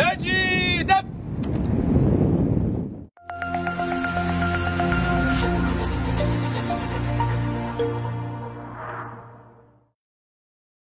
Grande!